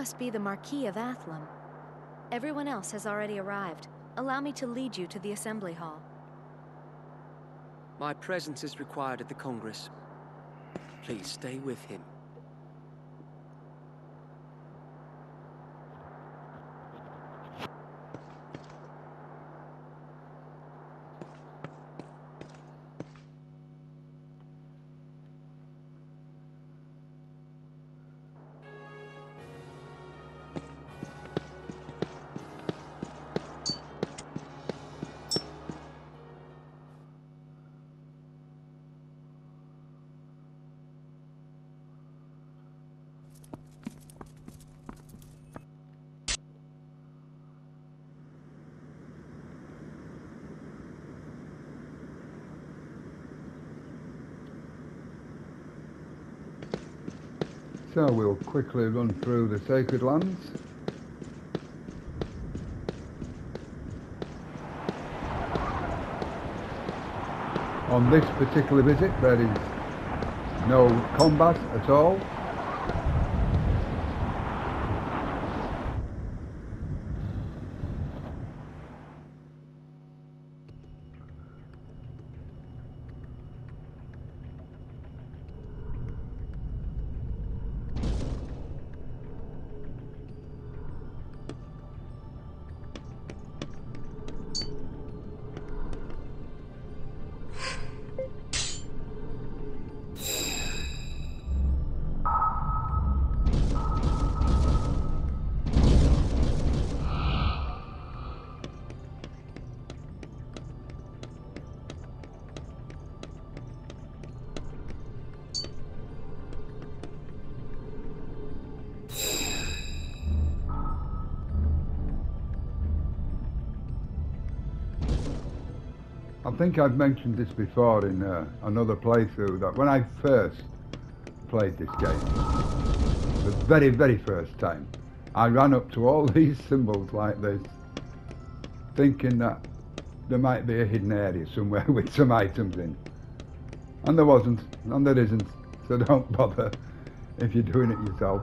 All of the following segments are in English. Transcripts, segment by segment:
must be the Marquis of Athlum. Everyone else has already arrived. Allow me to lead you to the Assembly Hall. My presence is required at the Congress. Please stay with him. So we'll quickly run through the sacred lands. On this particular visit there is no combat at all. Think I've mentioned this before in uh, another playthrough that when I first played this game, the very, very first time, I ran up to all these symbols like this, thinking that there might be a hidden area somewhere with some items in. And there wasn't, and there isn't, so don't bother if you're doing it yourself.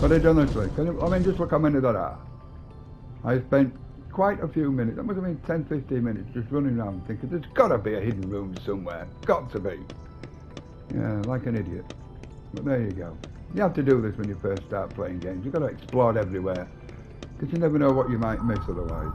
But I don't know, I mean, just look how many there are. I spent quite a few minutes, that must have been 10, 15 minutes, just running around thinking there's got to be a hidden room somewhere. Got to be. Yeah, like an idiot. But there you go. You have to do this when you first start playing games. You've got to explore everywhere. Because you never know what you might miss otherwise.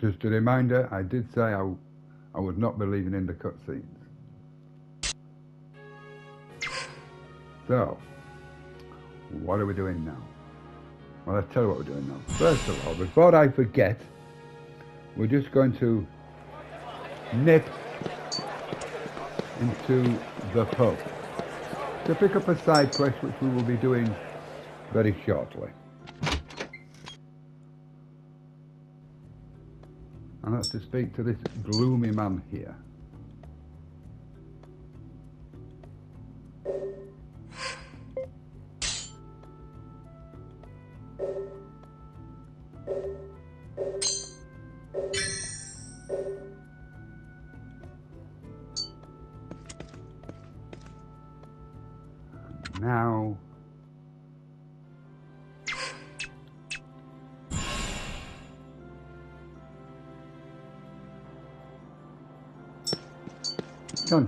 Just a reminder, I did say I, I would not be leaving in the cutscenes. So, what are we doing now? Well, I'll tell you what we're doing now. First of all, before I forget, we're just going to nip into the pub to pick up a side quest which we will be doing very shortly. And that's to speak to this gloomy man here.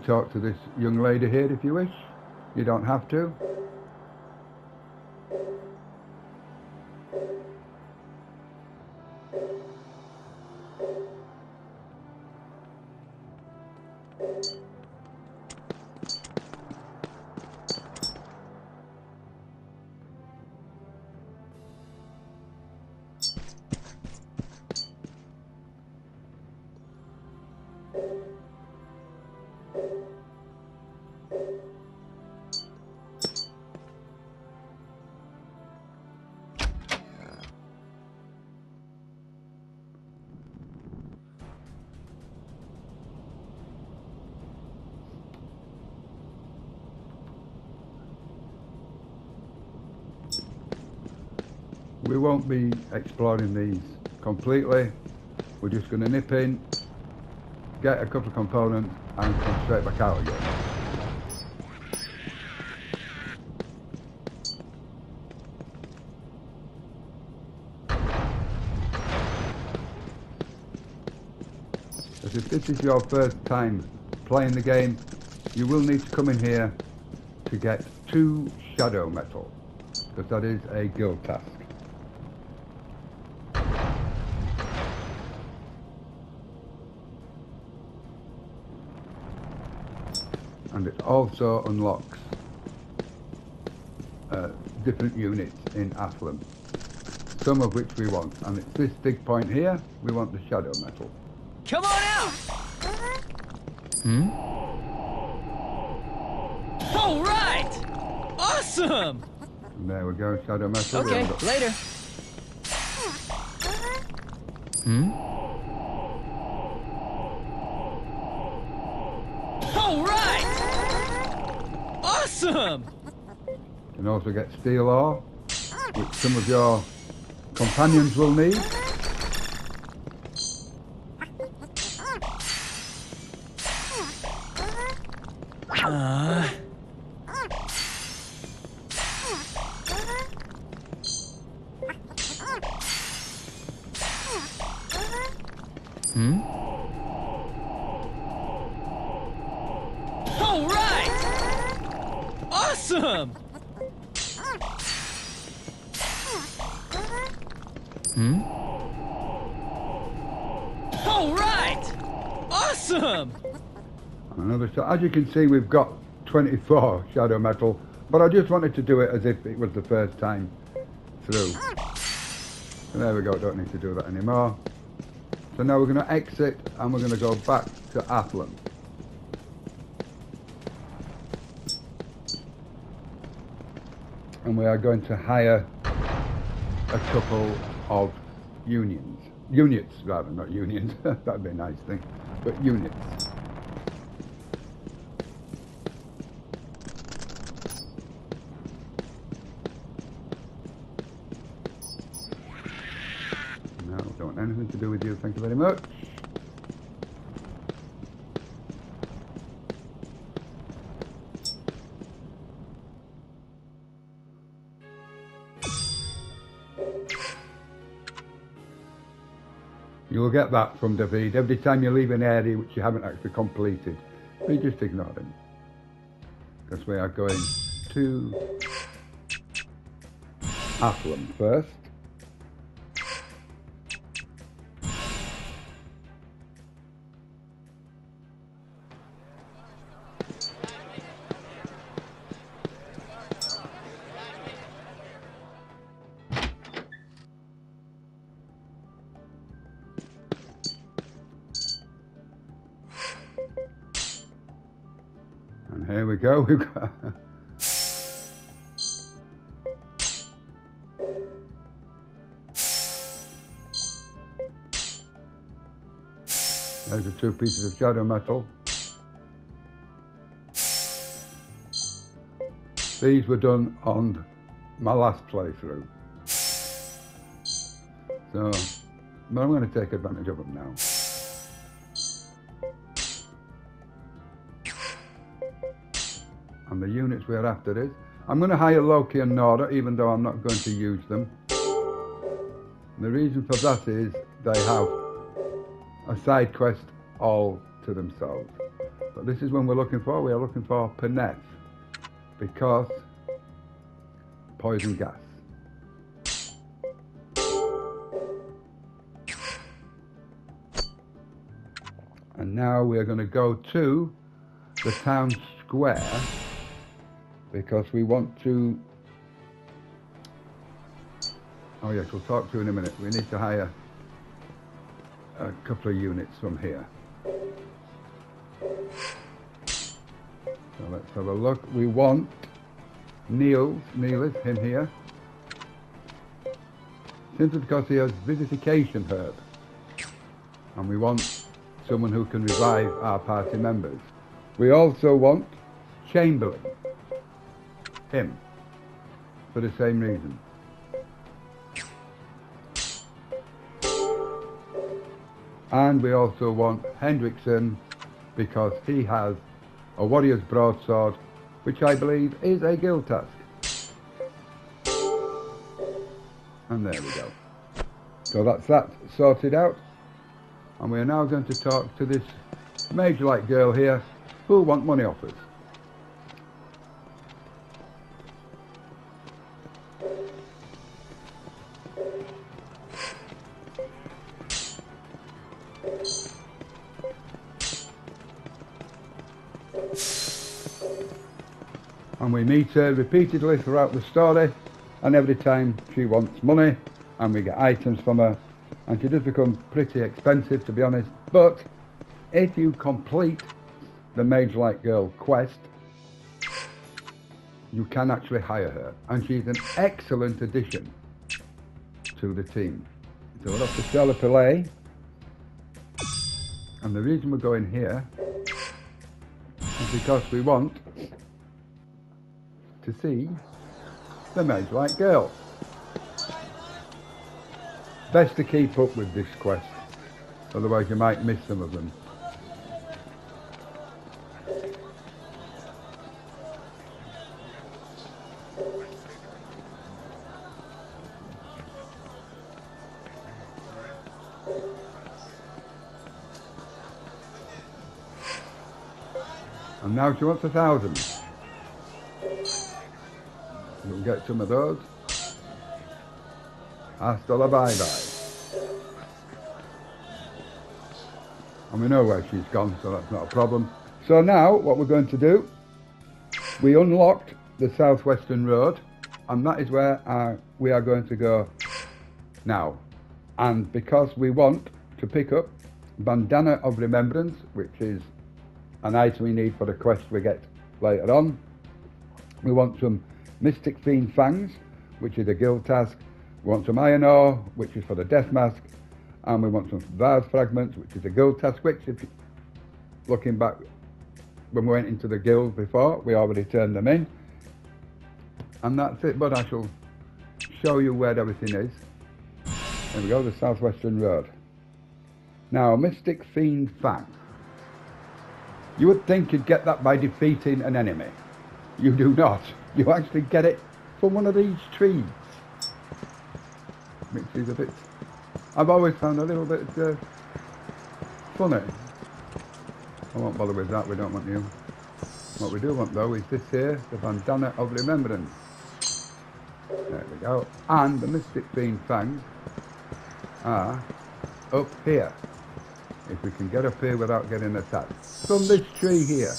Talk to this young lady here if you wish. You don't have to. We won't be exploring these completely. We're just going to nip in, get a couple of components, and come straight back out again. As if this is your first time playing the game, you will need to come in here to get two shadow metal, because that is a guild task. Also unlocks uh, different units in Athlum, some of which we want. And it's this big point here, we want the shadow metal. Come on out! Hmm? All right! Awesome! And there we go, shadow metal. Okay, We've later. Hmm? All right! Awesome! You can also get steel ore, which some of your companions will need. Awesome! Another, so as you can see, we've got 24 shadow metal, but I just wanted to do it as if it was the first time through. There we go, don't need to do that anymore. So now we're going to exit and we're going to go back to Athlum. And we are going to hire a couple of unions. Units, rather, not unions. That'd be a nice thing. But units. No, don't want anything to do with you. Thank you very much. You will get that from David every time you leave an area which you haven't actually completed. We just ignore them. Because we are going to Athlum first. And here we go. We've got There's the two pieces of shadow metal. These were done on my last playthrough. So, but I'm going to take advantage of them now. And the units we're after is. I'm going to hire Loki and Nora, even though I'm not going to use them. The reason for that is they have a side quest all to themselves. But this is when we're looking for, we are looking for Paneth, because poison gas. And now we're going to go to the town square because we want to. Oh yes, we'll talk to you in a minute. We need to hire a couple of units from here. So let's have a look. We want Neil, Neil is him here. Simply because he has vivification herb. And we want someone who can revive our party members. We also want Chamberlain him for the same reason. And we also want Hendrickson because he has a warrior's broadsword, which I believe is a guild task. And there we go. So that's that sorted out. And we are now going to talk to this mage-like girl here who will want money offers. Repeatedly throughout the story and every time she wants money and we get items from her and she does become pretty expensive to be honest. But if you complete the Mage Like Girl quest you can actually hire her and she's an excellent addition to the team. So we're off to Celapaleis and the reason we're going here is because we want to see the Mage Like Girl. Best to keep up with this quest, otherwise you might miss some of them. And now she wants a thousand. Get some of those. Hasta la bye bye. And we know where she's gone, so that's not a problem. So now, what we're going to do, we unlocked the southwestern road, and that is where uh, we are going to go now. And because we want to pick up Bandana of Remembrance, which is an item we need for the quest we get later on, we want some Mystic Fiend Fangs, which is a guild task. We want some iron ore, which is for the death mask. And we want some vase fragments, which is a guild task, which if you, looking back when we went into the guild before, we already turned them in. And that's it, but I shall show you where everything is. There we go, the Southwestern Road. Now, Mystic Fiend Fang. You would think you'd get that by defeating an enemy. You do not. You actually get it from one of these trees. Is a bit... I've always found a little bit uh, funny. I won't bother with that, we don't want you. What we do want though is this here, the Bandana of Remembrance. There we go. And the Mystic Fiend Fangs are up here. If we can get up here without getting attacked. From this tree here.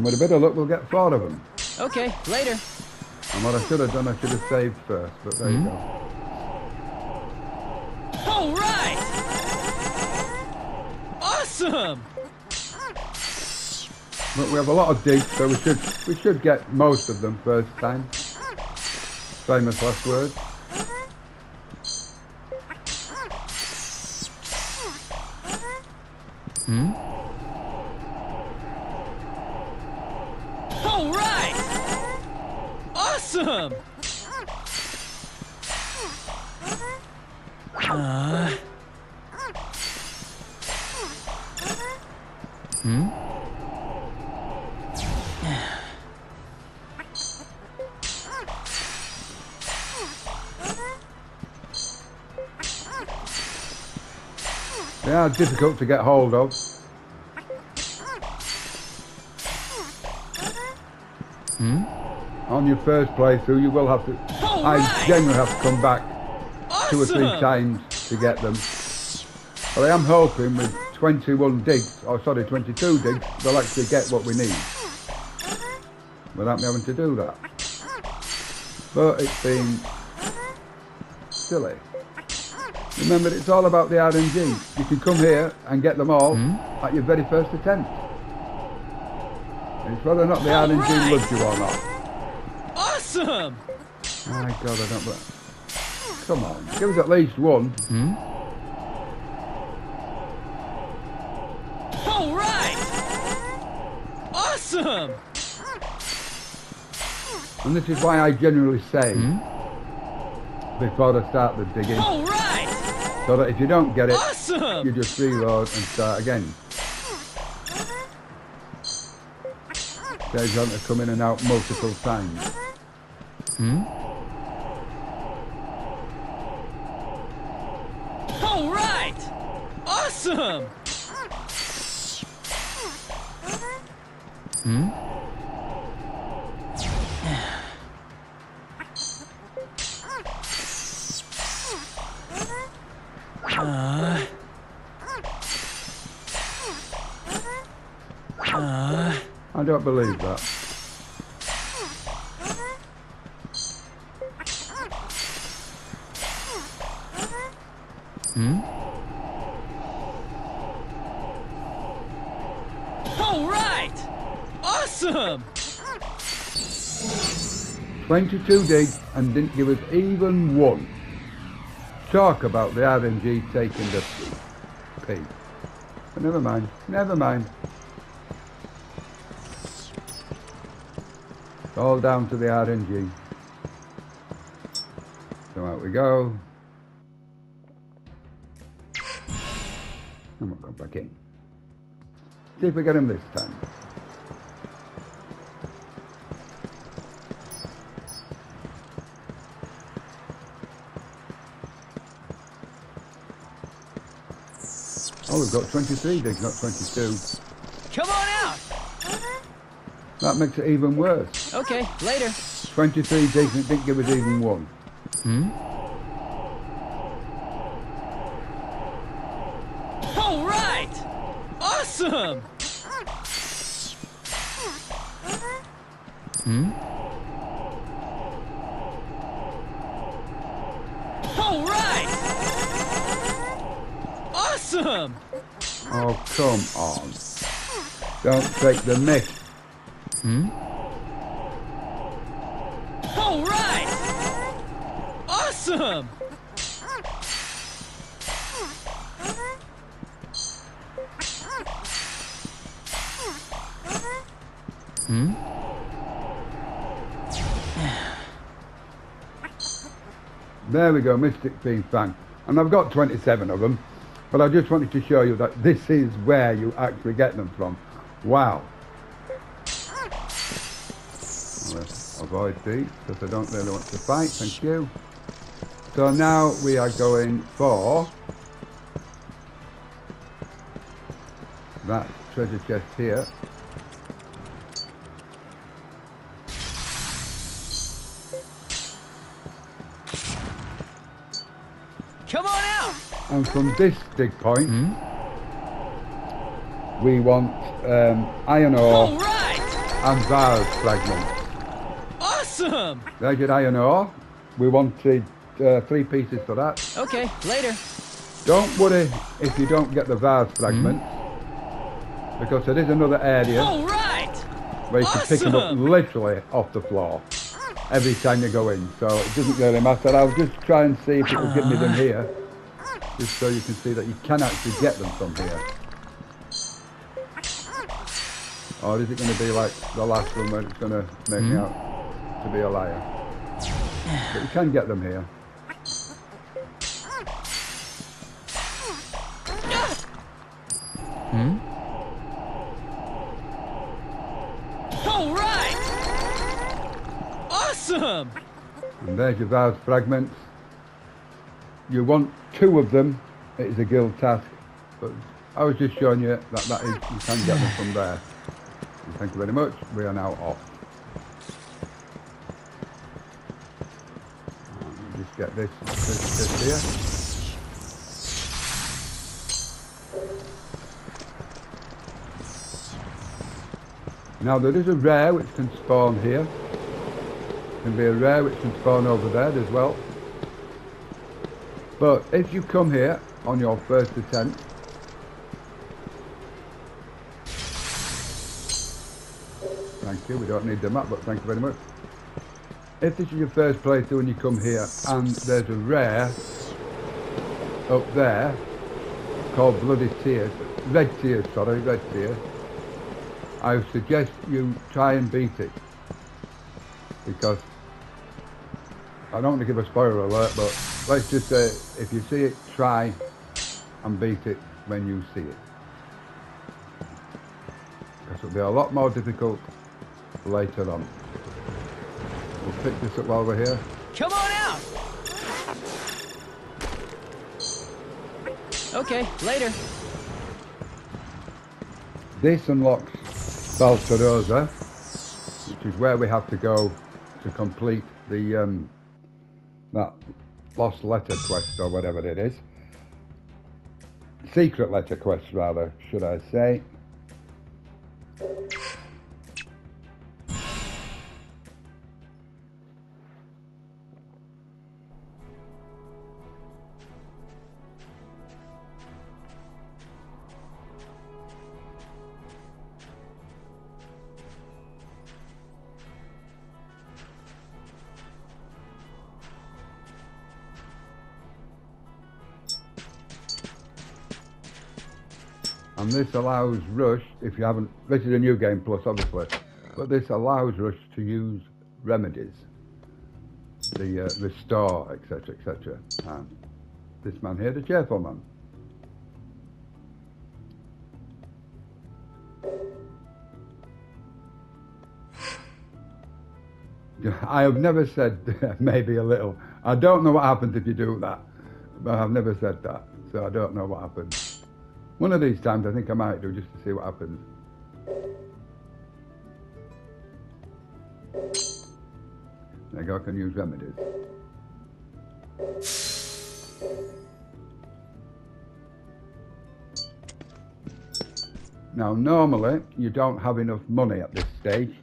Come on out! And with a bit of luck, we'll get four of them. Okay, later. And what I should have done, I should have saved first, but there you go. All right! Awesome! But we have a lot of digs, so we should we should get most of them first time. Famous last words. Hmm? Difficult to get hold of. Hmm? On your first playthrough, you will have to. All I right! generally have to come back two or three times to get them. But I am hoping with 21 digs, or sorry, 22 digs, they'll actually get what we need. Without me having to do that. But it's been silly. Remember, it's all about the RNG. You can come here and get them all Hmm? at your very first attempt. It's whether or not the RNG Alright. loves you or not. Awesome! My God, I don't. But come on, give us at least one. Hmm? All right! Awesome! And this is why I generally say Hmm? before I start the digging. All right! So that if you don't get it, you Awesome! just reload and start again. Saves you having to come in and out multiple times. Hmm? All right! Awesome! Hmm? Don't believe that. Hmm? All right! Awesome! 22 digs and didn't give us even one. Talk about the RNG taking the pig. But never mind, never mind. All down to the RNG. So out we go. And we'll go back in. See if we get him this time. Oh, we've got 23 digs, not 22. Come on out! Uh-huh. That makes it even worse. Okay, later. 23 digs and it didn't give us even one. Hmm? All right! Awesome! Hmm? All right! Awesome! Oh, come on. Don't take the mick. Hmm? Awesome! Hmm? There we go, Mystic Fiend Fang. And I've got 27 of them, but I just wanted to show you that this is where you actually get them from. Wow. I'll avoid these because I don't really want to fight, thank you. So now we are going for that treasure chest here. Come on out! And from this dig point, Hmm? we want um, iron ore right! and vase fragments. Awesome! There's your iron ore. We wanted uh, three pieces for that. Okay, later. Don't worry if you don't get the vase fragments, because there is another area All right! where you can pick them up literally off the floor every time you go in. So it doesn't really matter. I'll just try and see if it will give me them here, just so you can see that you can actually get them from here. Or is it going to be like the last one where it's going to make me out to be a liar? But you can get them here. And there's your vase fragments. You want two of them. It is a guild task. But I was just showing you that that is, you can get them from there. And thank you very much. We are now off. Just get this, this, this here. Now there is a rare which can spawn here. Can be a rare which can spawn over there as well. But if you come here on your first attempt, thank you, we don't need the map, but thank you very much. If this is your first playthrough and you come here and there's a rare up there called Bloody Tears, Red Tears, sorry, Red Tears, I suggest you try and beat it because I don't want to give a spoiler alert, but let's just say, if you see it, try and beat it when you see it. Because it'll be a lot more difficult later on. We'll pick this up while we're here. Come on out! Okay, later. This unlocks Baltarosa, which is where we have to go to complete the um, that lost letter quest or whatever it is. Secret letter quest, rather, should I say. And this allows Rush, if you haven't, this is a new game plus obviously, but this allows Rush to use remedies, the uh, restore, etc., etc. And this man here, the cheerful man. I have never said maybe a little. I don't know what happens if you do that, but I've never said that, so I don't know what happens. One of these times I think I might do just to see what happens. There you go, I can use remedies. Now normally you don't have enough money at this stage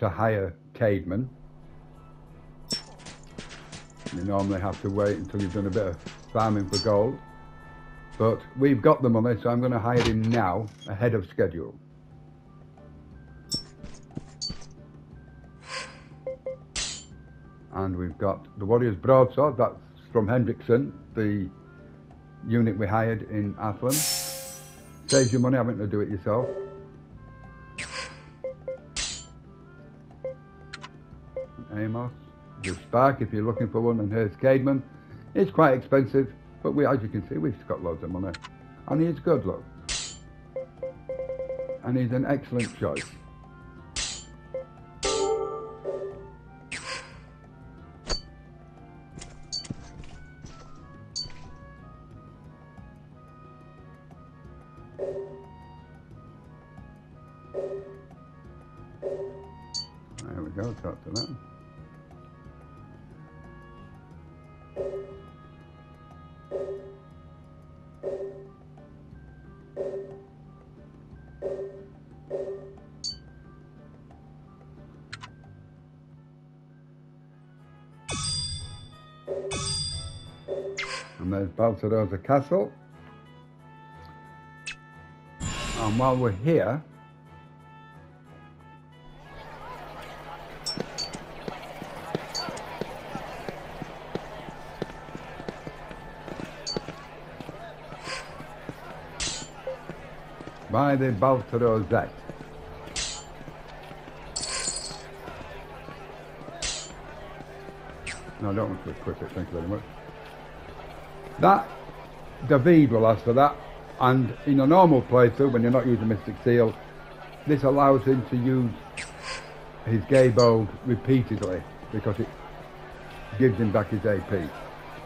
to hire cavemen. You normally have to wait until you've done a bit of farming for gold. But we've got the money, so I'm going to hire him now, ahead of schedule. And we've got the Warrior's Broadsword, that's from Hendrickson, the unit we hired in Athlum. Saves you money having to do it yourself. Amos, the Spark, if you're looking for one, and here's Cademan. It's quite expensive, but we, as you can see, we've got loads of money. And he's good, look. And he's an excellent choice. Baltarosa Castle. And while we're here, by the Baltarosette. No, I don't want to equip it, thank you very much. That, David will ask for that, and in a normal playthrough, when you're not using Mystic Seal, this allows him to use his gay bow repeatedly, because it gives him back his AP.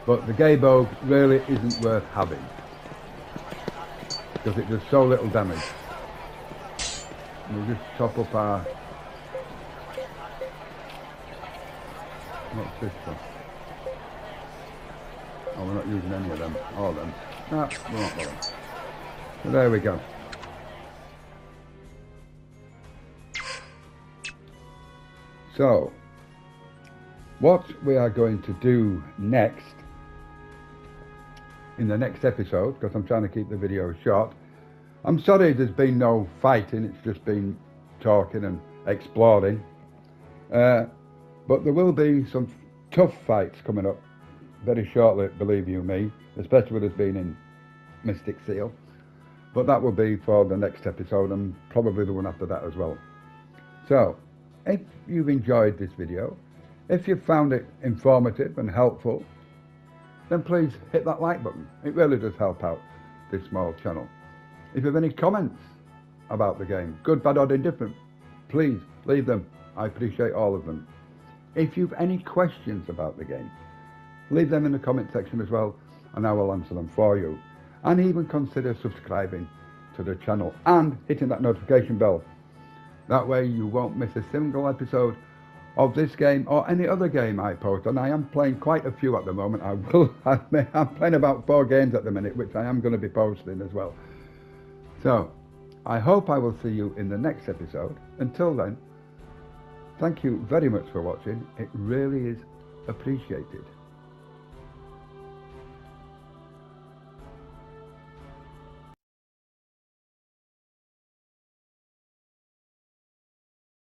But the gay bow really isn't worth having, because it does so little damage. We'll just top up our... What's this one? We're not using any of them. All of them. No, we're not. So there we go. So, what we are going to do next, in the next episode, because I'm trying to keep the video short, I'm sorry there's been no fighting, it's just been talking and exploring. Uh, but there will be some tough fights coming up very shortly, believe you me, especially with us being in Mystic Seal. But that will be for the next episode and probably the one after that as well. So, if you've enjoyed this video, if you've found it informative and helpful, then please hit that like button. It really does help out this small channel. If you have any comments about the game, good, bad, or indifferent, please leave them. I appreciate all of them. If you've any questions about the game, leave them in the comment section as well, and I will answer them for you. And even consider subscribing to the channel and hitting that notification bell. That way you won't miss a single episode of this game or any other game I post. And I am playing quite a few at the moment. I will admit I'm playing about four games at the minute, which I am going to be posting as well. So I hope I will see you in the next episode. Until then, thank you very much for watching. It really is appreciated.